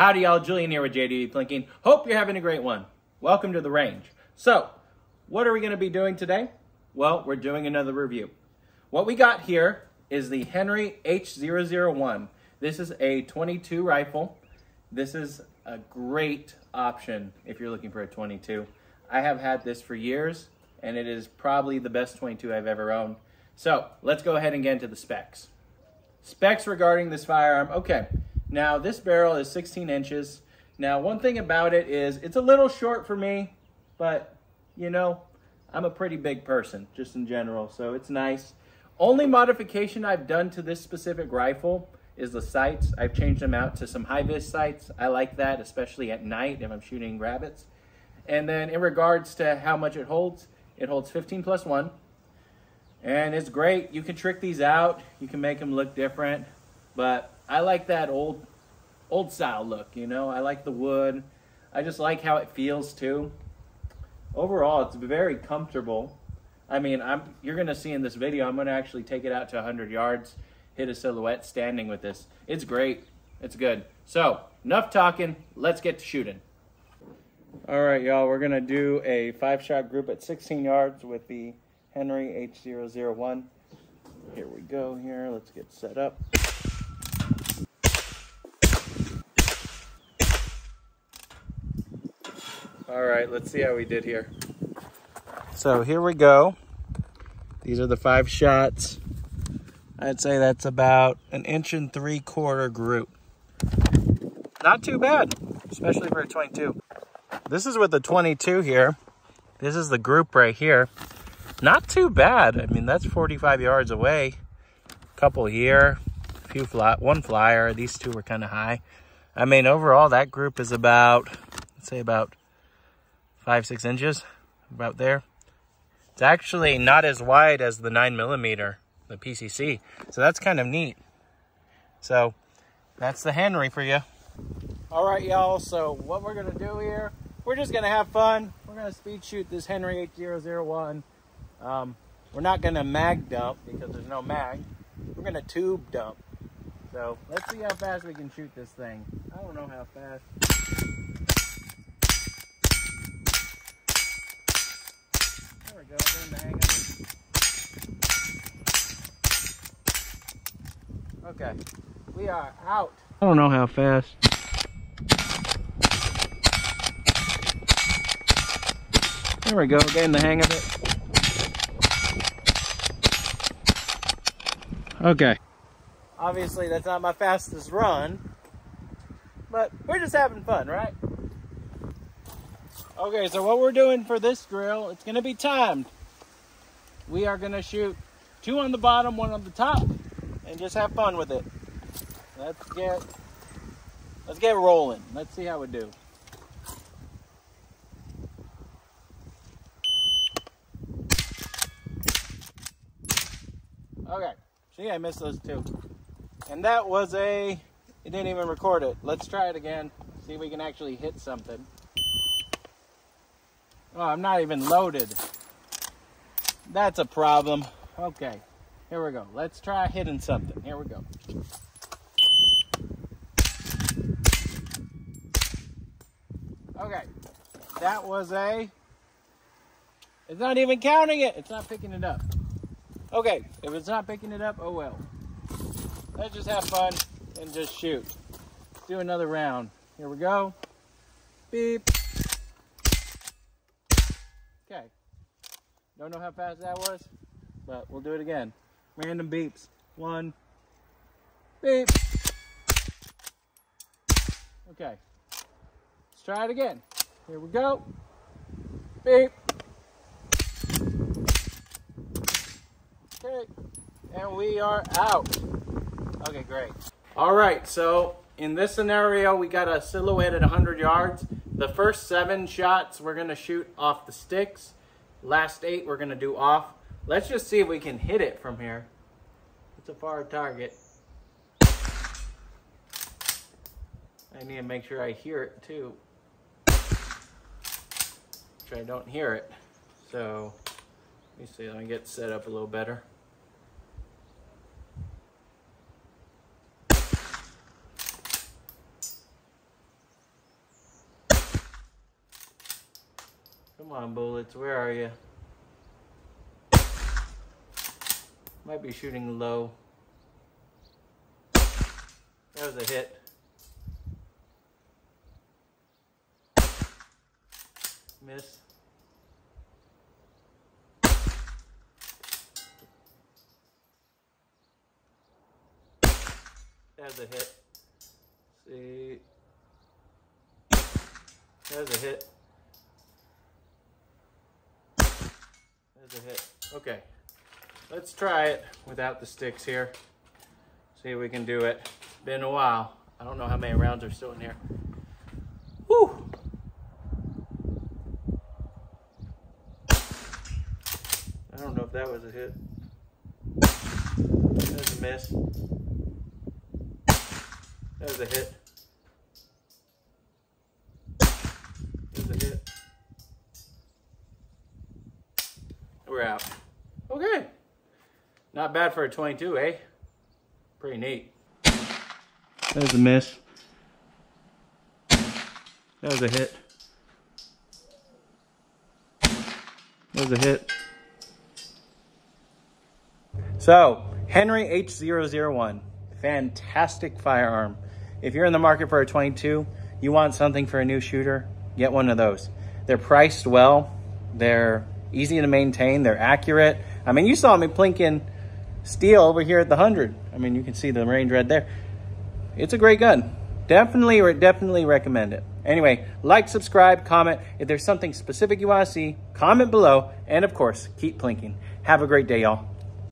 Howdy y'all, Julian here with JDV Plinking. Hope you're having a great one. Welcome to the range. So, what are we gonna be doing today? Well, we're doing another review. What we got here is the Henry H001. This is a 22 rifle. This is a great option if you're looking for a 22. I have had this for years and it is probably the best 22 I've ever owned. So let's go ahead and get into the specs. Specs regarding this firearm. Okay, now this barrel is 16 inches. Now one thing about it is it's a little short for me, but you know, I'm a pretty big person just in general, so it's nice. Only modification I've done to this specific rifle is the sights. I've changed them out to some HiViz sights. I like that, especially at night if I'm shooting rabbits. And then in regards to how much it holds, it holds 15 plus 1. And it's great. You can trick these out. You can make them look different. But I like that old old style look, you know? I like the wood. I just like how it feels too. Overall, it's very comfortable. I mean, I'm you're to see in this video, I'm to actually take it out to 100 yards, hit a silhouette standing with this. It's great. It's good. So, enough talking. Let's get to shooting. All right, y'all, we're to do a five-shot group at 16 yards with the Henry H001. Here we go here. Let's get set up. All right, let's see how we did here. So here we go. These are the five shots. I'd say that's about an inch and three quarter group. Not too bad, especially for a 22. This is with the 22 here. This is the group right here. Not too bad. I mean, that's 45 yards away. A couple here, a few fly, one flyer. These two were kind of high. I mean, overall, that group is about, let's say about five, six inches, about there. It's actually not as wide as the nine millimeter, the PCC. So that's kind of neat. So that's the Henry for you. All right, y'all. So what we're gonna do here, we're just gonna have fun. We're gonna speed shoot this Henry H001. Um, we're not gonna mag dump because there's no mag. We're gonna tube dump. So let's see how fast we can shoot this thing. I don't know how fast. There we go, getting the hang of it. Okay, we are out. I don't know how fast. There we go, getting the hang of it. Okay. Obviously, that's not my fastest run, but we're just having fun, right? Okay, so what we're doing for this drill, it's gonna be timed. We are gonna shoot two on the bottom, one on the top, and just have fun with it. Let's get, let's get rolling. Let's see how we do. Okay, see, I missed those two. And that was a, it didn't even record it. Let's try it again, see if we can actually hit something. Oh, I'm not even loaded. That's a problem. Okay, here we go. Let's try hitting something. Here we go. Okay, that was a, it's not even counting it. It's not picking it up. Okay, if it's not picking it up, oh well. Let's just have fun and just shoot. Do another round. Here we go. Beep. Okay. Don't know how fast that was, but we'll do it again. Random beeps. One. Beep. Okay. Let's try it again. Here we go. Beep. Okay. And we are out. Okay, great. All right, so in this scenario, we got a silhouette at 100 yards. The first seven shots we're gonna shoot off the sticks. Last eight we're gonna do off. Let's just see if we can hit it from here. It's a far target. I need to make sure I hear it too. Which I don't hear it. So, let me see, let me get set up a little better. Come on, bullets. Where are you? Might be shooting low. That was a hit. Miss. That was a hit. see. That was a hit. A hit. Okay. Let's try it without the sticks here. See if we can do it. Been a while. I don't know how many rounds are still in here. Whew. I don't know if that was a hit. That was a miss. That was a hit. That was a hit. We're out. Okay. Not bad for a 22, eh? Pretty neat. That was a miss. That was a hit. That was a hit. So, Henry H001. Fantastic firearm. If you're in the market for a 22, you want something for a new shooter, get one of those. They're priced well. They're easy to maintain. They're accurate. I mean, you saw me plinking steel over here at the 100. I mean, you can see the range red there. It's a great gun. Definitely, definitely recommend it. Anyway, like, subscribe, comment. If there's something specific you want to see, comment below. And of course, keep plinking. Have a great day, y'all.